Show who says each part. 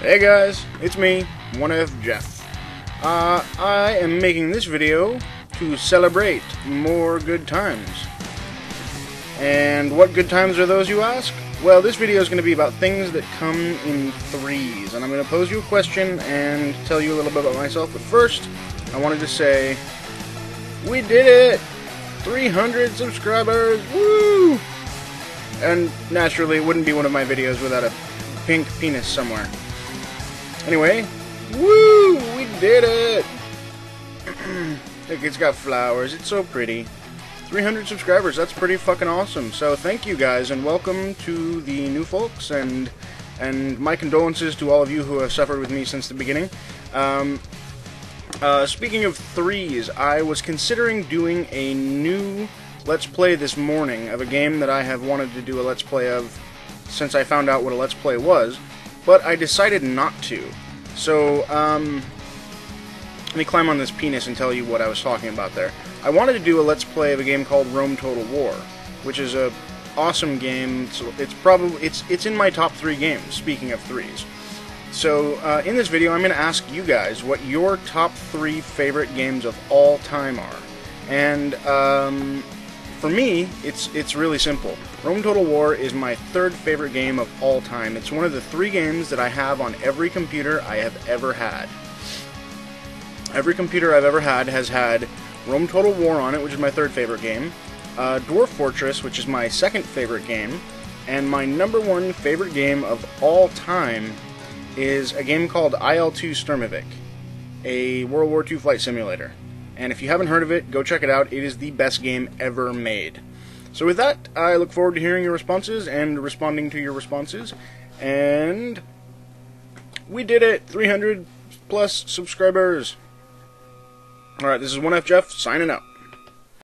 Speaker 1: Hey guys, it's me, 1F Jef. Uh, I am making this video to celebrate more good times. And what good times are those, you ask? Well, this video is going to be about things that come in threes, and I'm going to pose you a question and tell you a little bit about myself, but first, I wanted to say, we did it! 300 subscribers! Woo! And naturally, it wouldn't be one of my videos without a pink penis somewhere. Anyway, woo! We did it! Look, it's got flowers. It's so pretty. 300 subscribers. That's pretty fucking awesome. So thank you guys, and welcome to the new folks, and and my condolences to all of you who have suffered with me since the beginning. Um, uh, speaking of threes, I was considering doing a new Let's Play this morning of a game that I have wanted to do a Let's Play of since I found out what a Let's Play was, but I decided not to. So, um, let me climb on this penis and tell you what I was talking about there. I wanted to do a Let's Play of a game called Rome Total War, which is a awesome game. It's, it's probably it's it's in my top three games. Speaking of threes, so uh, in this video, I'm going to ask you guys what your top three favorite games of all time are, and um, for me, it's it's really simple. Rome Total War is my third favorite game of all time. It's one of the three games that I have on every computer I have ever had. Every computer I've ever had has had Rome Total War on it, which is my third favorite game, uh, Dwarf Fortress, which is my second favorite game, and my number one favorite game of all time is a game called IL-2 Sturmovik, a World War II flight simulator. And if you haven't heard of it, go check it out. It is the best game ever made. So with that, I look forward to hearing your responses and responding to your responses. And we did it! 300 plus subscribers. Alright, this is 1F Jef signing out.